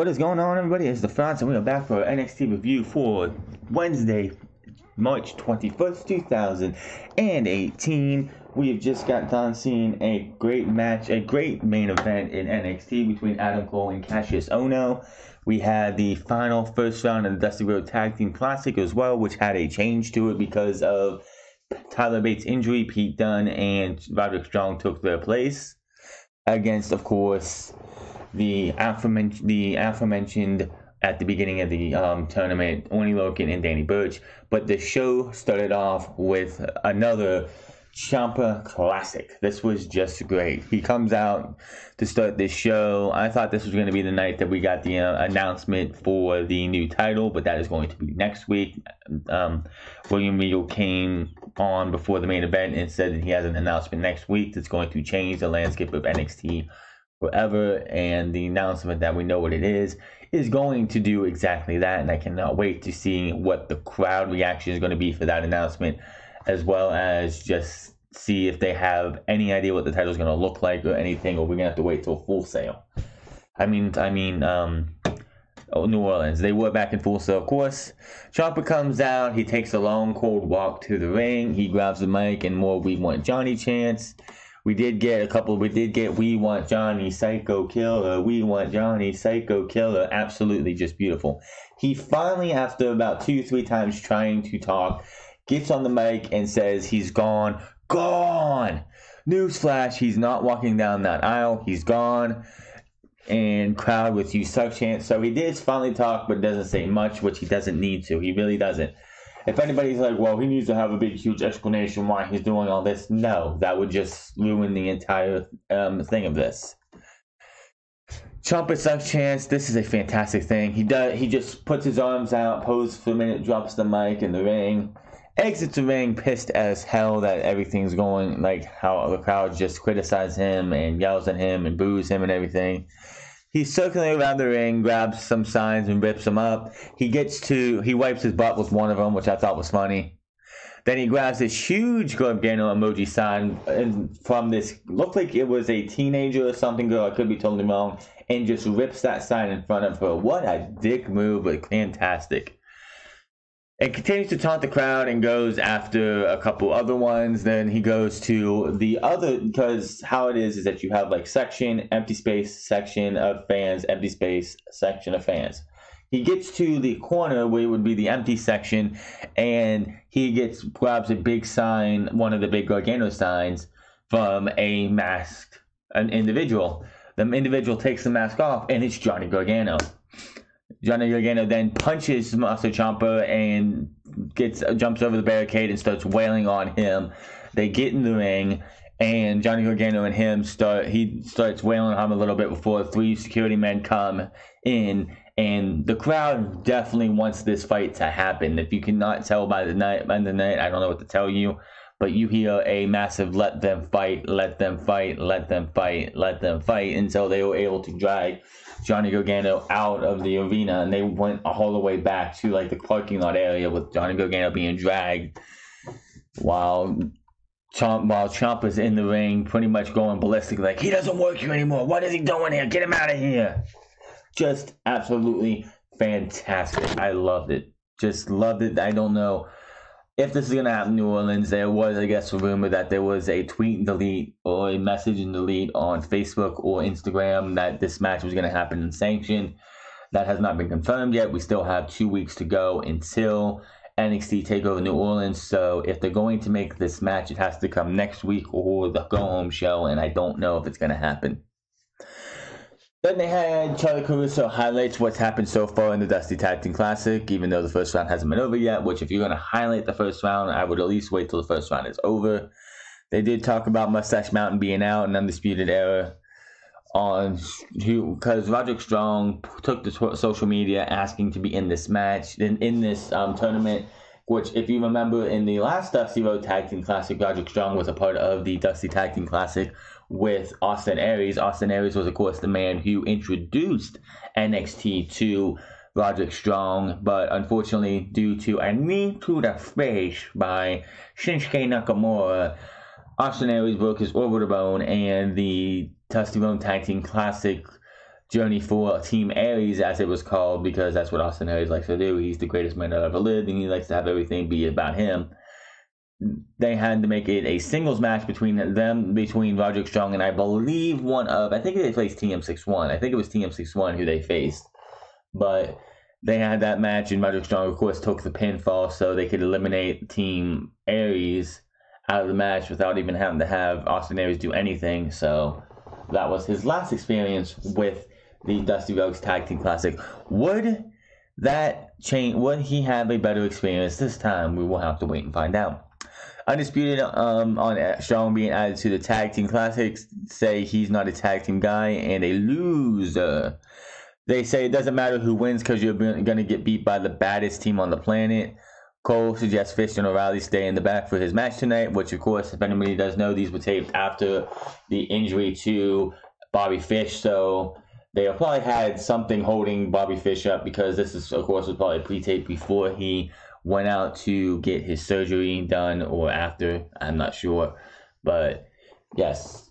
What is going on, everybody? It's the France, and we are back for our NXT review for Wednesday, March 21st, 2018. We have just got done seeing a great match, a great main event in NXT between Adam Cole and Kassius Ohno. We had the final first round of the Dusty Rhodes Tag Team Classic as well, which had a change to it because of Tyler Bates' injury. Pete Dunne and Roderick Strong took their place against, of course, the aforementioned, the aforementioned at the beginning of the um, tournament, Oney Lorcan and Danny Burch. But the show started off with another Ciampa classic. This was just great. He comes out to start this show. I thought this was going to be the night that we got the uh, announcement for the new title, but that is going to be next week. Um, William Regal came on before the main event and said that he has an announcement next week that's going to change the landscape of NXT forever. And the announcement that we know what it is is going to do exactly that. And I cannot wait to see what the crowd reaction is going to be for that announcement, as well as just see if they have any idea what the title is going to look like or anything, or we're going to have to wait till Full Sail. I mean, I mean, um, oh, New Orleans. They were back in Full Sail, of course. Ciampa comes out. He takes a long, cold walk to the ring. He grabs the mic and more We Want Johnny chants. We did get a couple. We did get We Want Johnny Psycho Killer. We Want Johnny Psycho Killer. Absolutely just beautiful. He finally, after about two, three times trying to talk, gets on the mic and says he's gone. Gone! Newsflash, he's not walking down that aisle. He's gone. And crowd with you suck chance. So he did finally talk, but doesn't say much, which he doesn't need to. He really doesn't if anybody's like, well, he needs to have a big, huge explanation why he's doing all this, no, that would just ruin the entire um, thing of this. Ciampa sucks chance. This is a fantastic thing. He does. He just puts his arms out, poses for a minute, drops the mic in the ring, exits the ring, pissed as hell that everything's going like how the crowd just criticizes him and yells at him and boos him and everything. He's circling around the ring, grabs some signs and rips them up. He gets to, he wipes his butt with one of them, which I thought was funny. Then he grabs this huge Gargano emoji sign and from this, looked like it was a teenager or something girl, I could be totally wrong, and just rips that sign in front of her. What a dick move, but fantastic and continues to taunt the crowd and goes after a couple other ones. Then he goes to the other because how it is is that you have like section, empty space, section of fans, empty space, section of fans. He gets to the corner where it would be the empty section, and he gets grabs a big sign, one of the big Gargano signs, from a masked an individual. The individual takes the mask off, and it's Johnny Gargano. Johnny Gargano then punches Master Ciampa and gets jumps over the barricade and starts wailing on him. They get in the ring, and Johnny Gargano and him start. He starts wailing on him a little bit before three security men come in, and the crowd definitely wants this fight to happen. If you cannot tell by the night, by the night, I don't know what to tell you. But you hear a massive "let them fight, let them fight, let them fight, let them fight" until they were able to drag Johnny Gargano out of the arena, and they went all the way back to like the parking lot area with Johnny Gargano being dragged while Chomp while Chomp is in the ring, pretty much going ballistic, like he doesn't work here anymore. What is he doing here? Get him out of here! Just absolutely fantastic. I loved it. Just loved it. I don't know if this is going to happen in New Orleans, there was, I guess, a rumor that there was a tweet and delete or a message and delete on Facebook or Instagram that this match was going to happen in sanction. That has not been confirmed yet. We still have two weeks to go until NXT Takeover New Orleans. So if they're going to make this match, it has to come next week or the go home show, and I don't know if it's going to happen. Then they had Charlie Caruso highlights what's happened so far in the Dusty Tag Team Classic, even though the first round hasn't been over yet. Which, if you're going to highlight the first round, I would at least wait till the first round is over. They did talk about Mustache Mountain being out and Undisputed Era on because Roderick Strong took to social media asking to be in this match in in this um, tournament. Which, if you remember, in the last Dusty Rhodes Tag Team Classic, Roderick Strong was a part of the Dusty Tag Team Classic with Austin Aries. Austin Aries was, of course, the man who introduced NXT to Roderick Strong, but unfortunately, due to a knee to the face by Shinsuke Nakamura, Austin Aries broke his orbital bone, and the Road Tag Team Classic journey for Team Aries, as it was called, because that's what Austin Aries likes to do. He's the greatest man that ever lived, and he likes to have everything be about him. They had to make it a singles match between them, between Roderick Strong and I believe one of, I think they faced TM61. I think it was TM61 who they faced. But they had that match, and Roderick Strong, of course, took the pinfall so they could eliminate Team Aries out of the match without even having to have Austin Aries do anything. So that was his last experience with the Dusty Rhodes Tag Team Classic. Would that change? Would he have a better experience this time? We will have to wait and find out. Undisputed um, on Strong being added to the Tag Team Classics say he's not a tag team guy and a loser. They say it doesn't matter who wins because you're going to get beat by the baddest team on the planet. Cole suggests Fish and O'Reilly stay in the back for his match tonight, which, of course, if anybody does know, these were taped after the injury to Bobby Fish. So they probably had something holding Bobby Fish up because this is, of course, was probably pre-taped before he went out to get his surgery done or after. I'm not sure, but yes,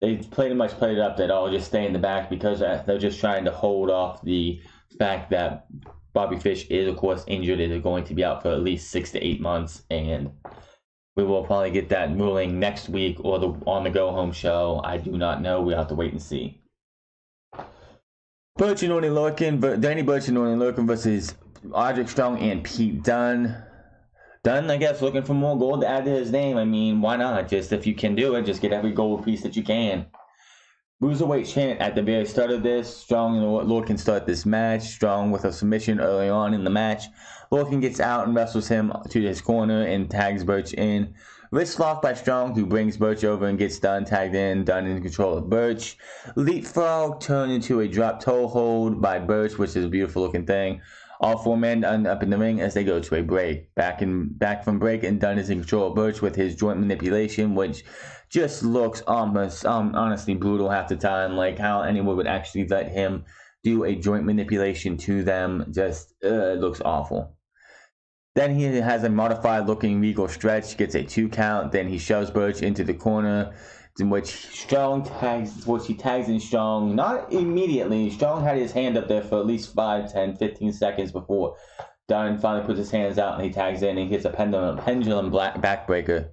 they pretty much played it up that I'll just stay in the back because uh, they're just trying to hold off the fact that Bobby Fish is, of course, injured and is going to be out for at least six to eight months, and we will probably get that ruling next week or the on the go home show. I do not know. We'll have to wait and see. Burch and Lorcan, Danny Burch and Lorcan versus Roderick Strong and Pete Dunne. Dunne, I guess, looking for more gold to add to his name. I mean, why not? Just if you can do it, just get every gold piece that you can. Bruiserweight chant at the very start of this. Strong and Lorcan start this match. Strong with a submission early on in the match. Lorcan gets out and wrestles him to his corner and tags Burch in. Wrist lock by Strong, who brings Burch over and gets Dunne tagged in. Dunne in control of Burch. Leapfrog turned into a drop toe hold by Burch, which is a beautiful looking thing. All four men up in the ring as they go to a break. Back in back from break, and Dunne is in control of Burch with his joint manipulation, which just looks almost um, honestly brutal half the time. Like how anyone would actually let him do a joint manipulation to them, just uh, looks awful. Then he has a modified looking regal stretch, gets a two count. Then he shoves Burch into the corner, in which Strong tags, which he tags in Strong, not immediately. Strong had his hand up there for at least 5, 10, 15 seconds before Dunne finally puts his hands out and he tags in and he hits a pendulum, pendulum black backbreaker.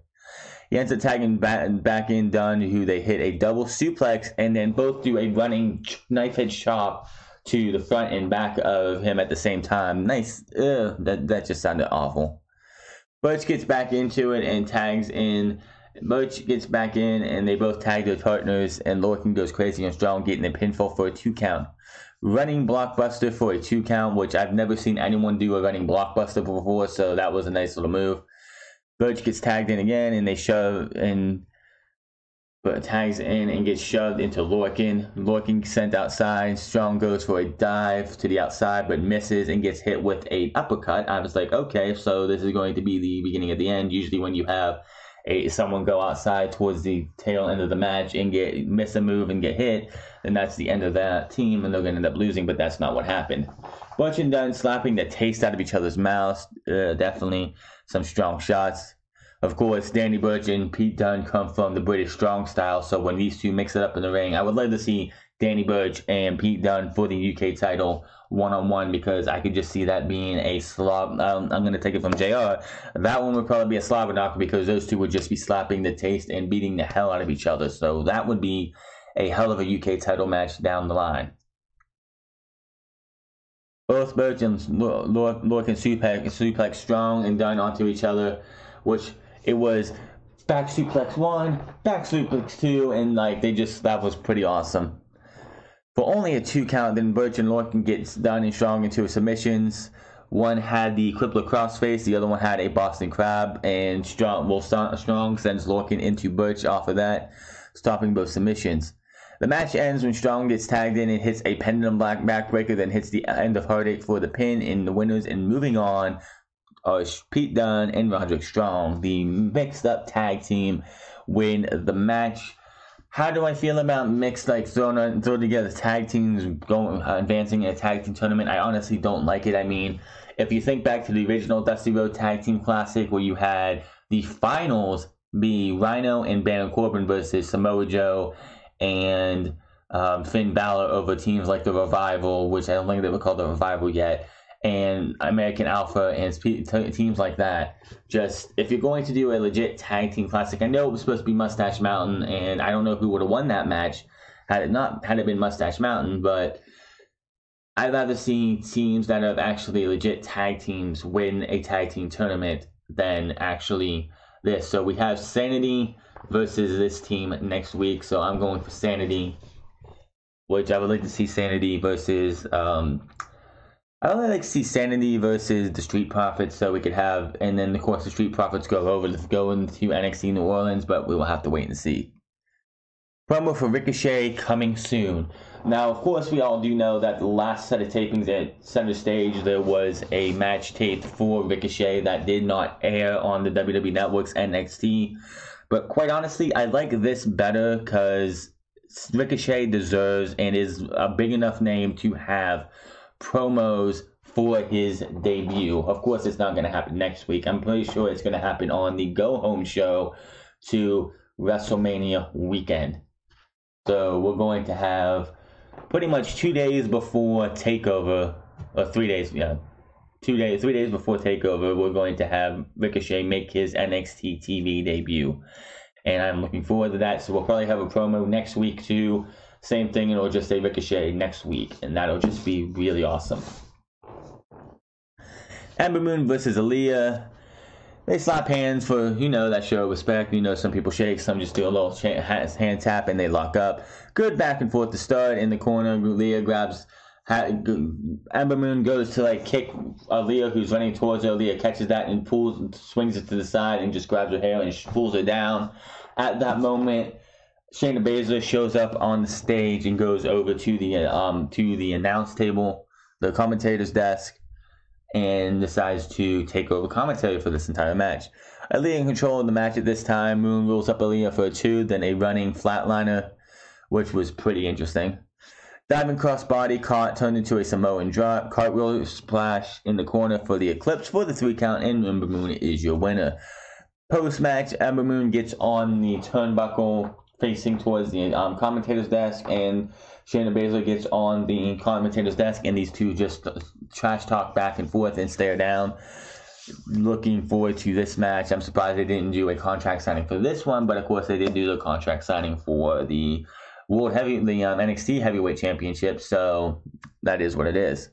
He ends up tagging back, back in Dunne, who they hit a double suplex and then both do a running knife edge chop to the front and back of him at the same time. Nice. Ugh, that, that just sounded awful. Butch gets back into it and tags in. Butch gets back in and they both tag their partners and Lorcan goes crazy and strong, getting a pinfall for a two count. Running blockbuster for a two count, which I've never seen anyone do a running blockbuster before, so that was a nice little move. Butch gets tagged in again and they shove and but tags in and gets shoved into Lorcan. Lorcan sent outside. Strong goes for a dive to the outside, but misses and gets hit with a uppercut. I was like, okay, so this is going to be the beginning of the end. Usually, when you have a someone go outside towards the tail end of the match and get miss a move and get hit, then that's the end of that team, and they're going to end up losing. But that's not what happened. Butch and Dunne slapping the taste out of each other's mouths. Uh, definitely some strong shots. Of course, Danny Burch and Pete Dunne come from the British strong style, so when these two mix it up in the ring, I would love to see Danny Burch and Pete Dunne for the UK title one on one because I could just see that being a slob. Um, I'm going to take it from JR. That one would probably be a slobber knocker because those two would just be slapping the taste and beating the hell out of each other. So that would be a hell of a UK title match down the line. Both Burch and Lorcan suplex, suplex strong and Dunne onto each other, which it was back suplex one, back suplex two, and like they just that was pretty awesome. For only a two count, then Burch and Lorcan gets Dunne and strong into submissions. One had the crippler crossface, the other one had a Boston Crab, and Strong, well, Strong sends Lorcan into Burch off of that, stopping both submissions. The match ends when Strong gets tagged in and hits a pendulum black backbreaker, then hits the end of Heartache for the pin in the winners, and moving on uh, Pete Dunne and Roderick Strong, the mixed up tag team, win the match. How do I feel about mixed, like throwing throw together tag teams going uh, advancing in a tag team tournament? I honestly don't like it. I mean, if you think back to the original Dusty Rhodes Tag Team Classic, where you had the finals be Rhyno and Baron Corbin versus Samoa Joe and um, Finn Balor over teams like the Revival, which I don't think they would call the Revival yet, and American Alpha and teams like that. Just if you're going to do a legit tag team classic, I know it was supposed to be Mustache Mountain, and I don't know who would have won that match had it not had it been Mustache Mountain, but I'd rather see teams that have actually legit tag teams win a tag team tournament than actually this. So we have Sanity versus this team next week. So I'm going for Sanity, which I would like to see Sanity versus. Um, I would like to see Sanity versus the Street Profits, so we could have, and then of course the Street Profits go over to go into NXT New Orleans, but we will have to wait and see. Promo for Ricochet coming soon. Now, of course, we all do know that the last set of tapings at Center Stage, there was a match taped for Ricochet that did not air on the WWE Network's NXT. But quite honestly, I like this better because Ricochet deserves and is a big enough name to have promos for his debut. Of course, it's not going to happen next week. I'm pretty sure it's going to happen on the go home show to WrestleMania weekend. So we're going to have pretty much two days before takeover, or three days, yeah, two days, three days before takeover, we're going to have Ricochet make his NXT TV debut, and I'm looking forward to that. So we'll probably have a promo next week too. Same thing, and it'll just say Ricochet next week, and that'll just be really awesome. Ember Moon versus Aliyah they slap hands for you know that show of respect. You know, some people shake, some just do a little hand tap, and they lock up. Good back and forth to start in the corner. Leah grabs. Ember Moon goes to like kick Leah, who's running towards her. Leah catches that and pulls, swings it to the side, and just grabs her hair and pulls her down. At that moment, Shayna Baszler shows up on the stage and goes over to the um to the announce table, the commentator's desk, and decides to take over commentary for this entire match. Aliyah in control of the match at this time. Moon rolls up Aliyah for a two, then a running flatliner, which was pretty interesting. Diving crossbody caught turned into a Samoan drop. Cartwheel splash in the corner for the Eclipse for the three count, and Ember Moon is your winner. Post match, Ember Moon gets on the turnbuckle facing towards the um, commentator's desk, and Shayna Baszler gets on the commentator's desk, and these two just trash talk back and forth and stare down. Looking forward to this match. I'm surprised they didn't do a contract signing for this one, but of course they did do the contract signing for the World Heavy, the um, NXT Heavyweight Championship. So that is what it is.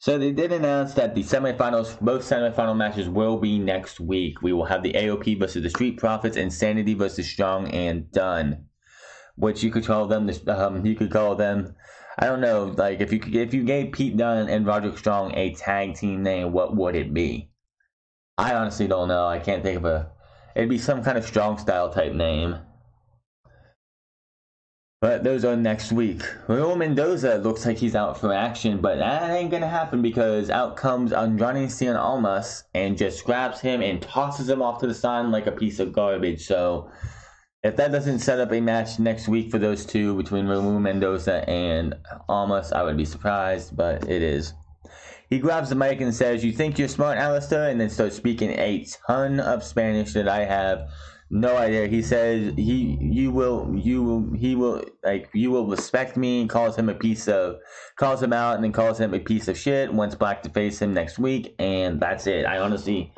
So they did announce that the semifinals, both semifinal matches will be next week. We will have the AOP versus the Street Profits, Insanity versus Strong and Dunne, which you could call them. Um, you could call them. I don't know. Like if you if you gave Pete Dunne and Roderick Strong a tag team name, what would it be? I honestly don't know. I can't think of a. It'd be some kind of strong style type name. But those are next week. Raul Mendoza looks like he's out for action, but that ain't gonna happen because out comes Andrade Cien Almas and just grabs him and tosses him off to the side like a piece of garbage. So if that doesn't set up a match next week for those two between Raul Mendoza and Almas, I would be surprised, but it is. He grabs the mic and says, You think you're smart, Aleister? And then starts speaking a ton of Spanish that I have no idea. He says he you will you will he will like you will respect me and calls him a piece of calls him out and then calls him a piece of shit. Wants Black to face him next week, and that's it. I honestly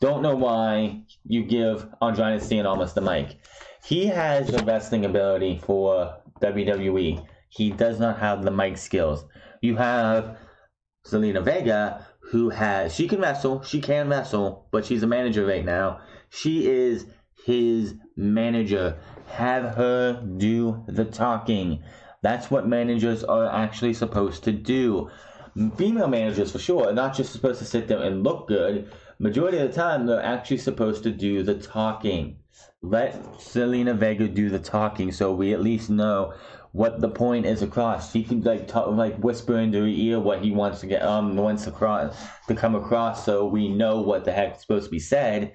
don't know why you give Andrade Cien Almas the mic. He has the wrestling ability for WWE. He does not have the mic skills. You have Zelina Vega, who has she can wrestle, she can wrestle, but she's a manager right now. She is his manager. Have her do the talking. That's what managers are actually supposed to do. Female managers, for sure, are not just supposed to sit there and look good. Majority of the time, they're actually supposed to do the talking. Let Zelina Vega do the talking so we at least know what the point is across. He can like talk, like whisper into her ear what he wants to get um wants across to come across, so we know what the heck is supposed to be said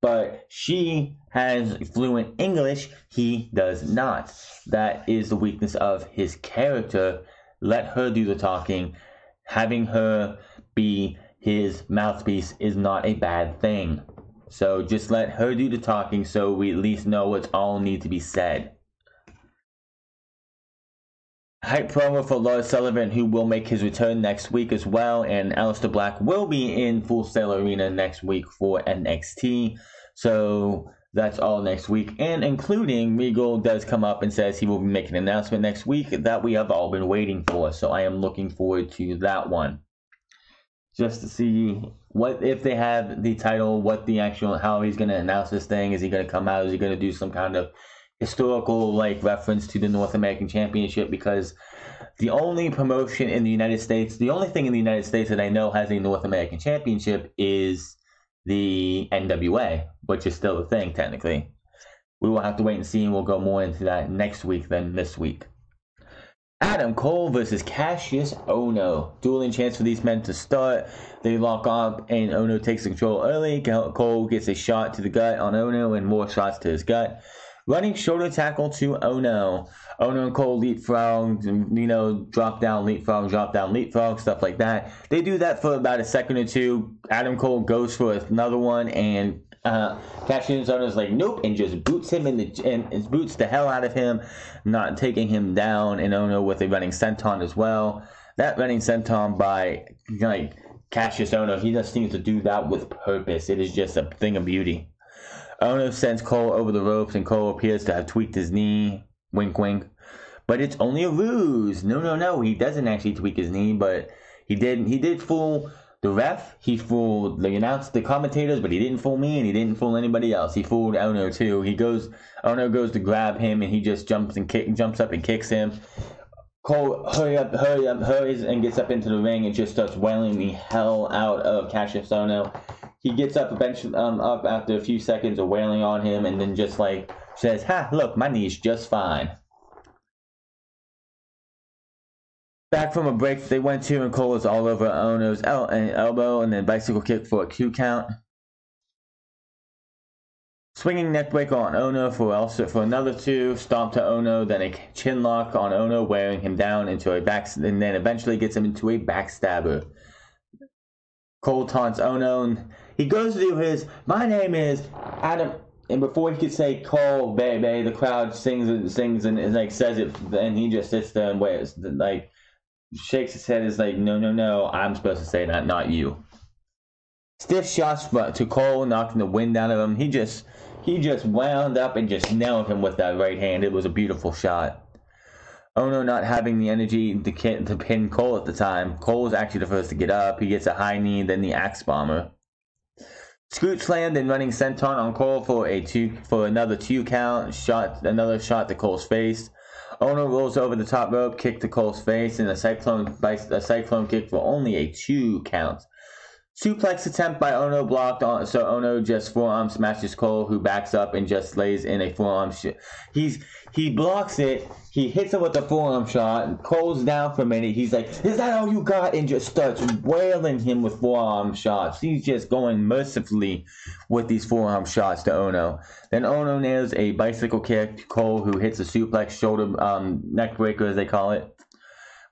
but she has fluent English. He does not. That is the weakness of his character. Let her do the talking. Having her be his mouthpiece is not a bad thing. So just let her do the talking so we at least know what's all need to be said. Hype promo for Lars Sullivan, who will make his return next week as well, and Aleister Black will be in Full Sail Arena next week for NXT. So that's all next week, and including Regal does come up and says he will be making an announcement next week that we have all been waiting for. So I am looking forward to that one, just to see what if they have the title, what the actual how he's going to announce this thing. Is he going to come out? Is he going to do some kind of historical like reference to the North American Championship? Because the only promotion in the United States, the only thing in the United States that I know has a North American Championship is the NWA, which is still a thing technically. We will have to wait and see, and we'll go more into that next week than this week. Adam Cole versus Kassius Ohno. Dueling chance for these men to start. They lock up, and Ohno takes control early. Cole gets a shot to the gut on Ohno, and more shots to his gut. Running shoulder tackle to Ohno. Ohno and Cole leapfrog, you know, drop down, leapfrog, drop down, leapfrog, stuff like that. They do that for about a second or two. Adam Cole goes for another one, and uh, Kassius Ohno's like, nope, and just boots him in the and boots the hell out of him, not taking him down. And Ohno with a running senton as well. That running senton by like Kassius Ohno, he just seems to do that with purpose. It is just a thing of beauty. Ohno sends Cole over the ropes, and Cole appears to have tweaked his knee. Wink, wink. But it's only a ruse. No, no, no. He doesn't actually tweak his knee, but he did. He did fool the ref. He fooled the announced the commentators, but he didn't fool me, and he didn't fool anybody else. He fooled Ohno too. He goes. Ohno goes to grab him, and he just jumps and kick, jumps up and kicks him. Cole hurry up, hurry up, hurries and gets up into the ring and just starts wailing the hell out of Kassius Ohno he gets up eventually um, up after a few seconds of wailing on him and then just like says, Ha, look, my knee's just fine. Back from a break they went to and Cole was all over Ohno's el- elbow and then bicycle kick for a Q count. Swinging neckbreaker on Ohno for also for another two, stomp to Ohno, then a chin lock on Ohno, wearing him down into a back, and then eventually gets him into a backstabber. Cole taunts Ohno, he goes to do his, my name is Adam, and before he could say Cole, baby, the crowd sings and sings and, and like says it, and he just sits there and waits, like shakes his head, is like, no, no, no, I'm supposed to say that, not you. Stiff shots to Cole, knocking the wind out of him. He just, he just wound up and just nailed him with that right hand. It was a beautiful shot. Ohno not having the energy to, to pin Cole at the time. Cole was actually the first to get up. He gets a high knee, then the axe bomber. Scoot slammed and running senton on Cole for a two for another two count. Shot another shot to Cole's face. Ohno rolls over the top rope, kick to Cole's face, and a cyclone a cyclone kick for only a two count. Suplex attempt by Ohno blocked on, so Ohno just forearm smashes Cole, who backs up and just lays in a forearm. He's he blocks it. He hits him with a forearm shot. Cole's down for a minute. He's like, "Is that all you got?" And just starts wailing him with forearm shots. He's just going mercifully with these forearm shots to Ohno. Then Ohno nails a bicycle kick to Cole, who hits a suplex shoulder um, neck breaker, as they call it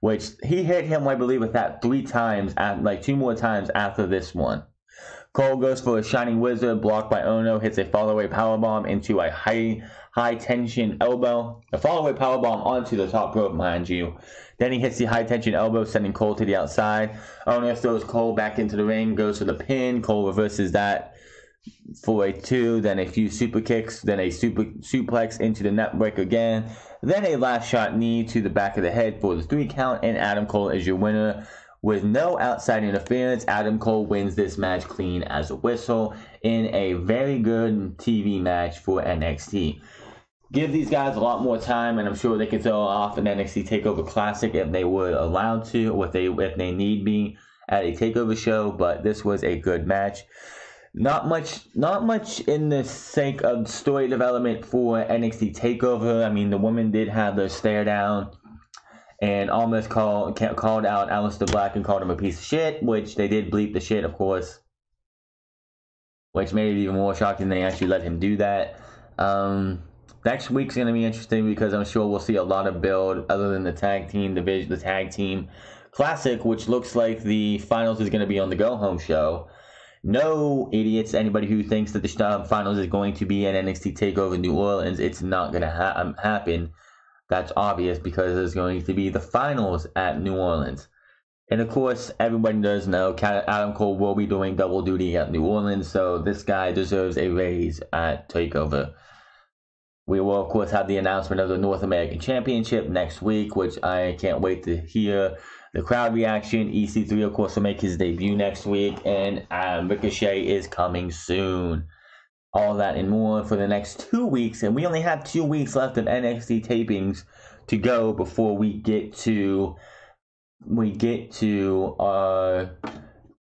which he hit him, I believe, with that three times, at, like two more times after this one. Cole goes for a Shining Wizard, blocked by Ohno, hits a fallaway powerbomb into a high high tension elbow. A fallaway powerbomb onto the top rope, mind you. Then he hits the high tension elbow, sending Cole to the outside. Ohno throws Cole back into the ring, goes for the pin. Cole reverses that for a two, then a few super kicks, then a super suplex into the net break again, then a last shot knee to the back of the head for the three count, and Adam Cole is your winner. With no outside interference, Adam Cole wins this match clean as a whistle in a very good TV match for NXT. Give these guys a lot more time, and I'm sure they can throw off an NXT Takeover Classic if they were allowed to, or if they if they need be at a Takeover show. But this was a good match. Not much, not much in the sake of story development for NXT Takeover. I mean, the woman did have the stare down and almost called called out Aleister Black and called him a piece of shit, which they did bleep the shit, of course. Which made it even more shocking they actually let him do that. Um, next week's gonna be interesting because I'm sure we'll see a lot of build other than the tag team division, the tag team classic, which looks like the finals is gonna be on the go home show no idiots, anybody who thinks that the finals is going to be an NXT Takeover New Orleans, it's not going to ha- um, happen. That's obvious because there's going to be the finals at New Orleans. And of course, everybody does know Adam Cole will be doing double duty at New Orleans, so this guy deserves a raise at TakeOver. We will, of course, have the announcement of the North American Championship next week, which I can't wait to hear the crowd reaction. EC3, of course, will make his debut next week, and um, Ricochet is coming soon. All that and more for the next two weeks, and we only have two weeks left of NXT tapings to go before we get to we get to our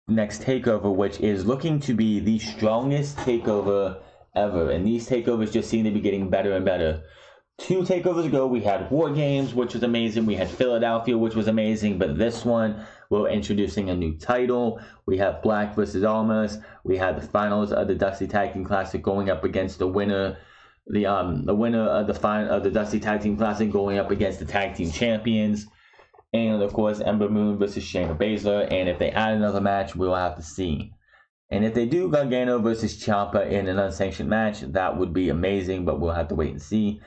next takeover, which is looking to be the strongest takeover ever. And these takeovers just seem to be getting better and better. Two takeovers ago, we had War Games, which was amazing. We had Philadelphia, which was amazing. But this one, we're introducing a new title. We have Black versus Almas. We had the finals of the Dusty Tag Team Classic going up against the winner, the um the winner of the final of the Dusty Tag Team Classic going up against the Tag Team Champions and of course Ember Moon versus Shayna Baszler. And if they add another match, we'll have to see. And if they do Gargano versus Ciampa in an unsanctioned match, that would be amazing, but we'll have to wait and see.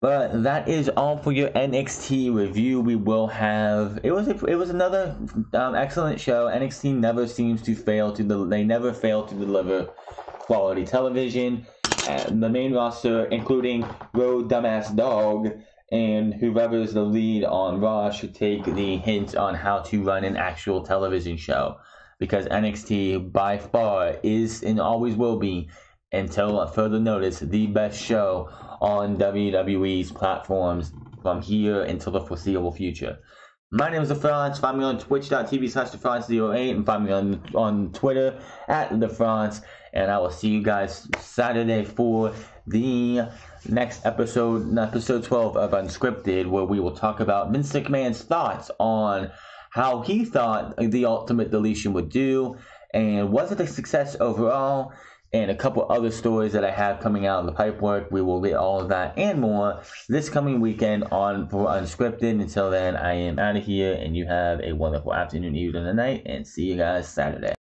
But that is all for your NXT review. We will have it was a, it was another um, excellent show. NXT never seems to fail to the they never fail to deliver quality television. And the main roster, including Road Dumbass Dog, and whoever is the lead on Raw should take the hint on how to run an actual television show. Because NXT by far is and always will be, until further notice, the best show on WWE's platforms from here until the foreseeable future. My name is The France. Find me on twitch.tv slash TheFrance08 and find me on, on Twitter at The France. And I will see you guys Saturday for the next episode, episode 12 of Unscripted, where we will talk about Vince McMahon's thoughts on how he thought the Ultimate Deletion would do, and was it a success overall, and a couple other stories that I have coming out of the pipework. We will get all of that and more this coming weekend on for Unscripted. Until then, I am out of here, and you have a wonderful afternoon, evening, and night, and see you guys Saturday.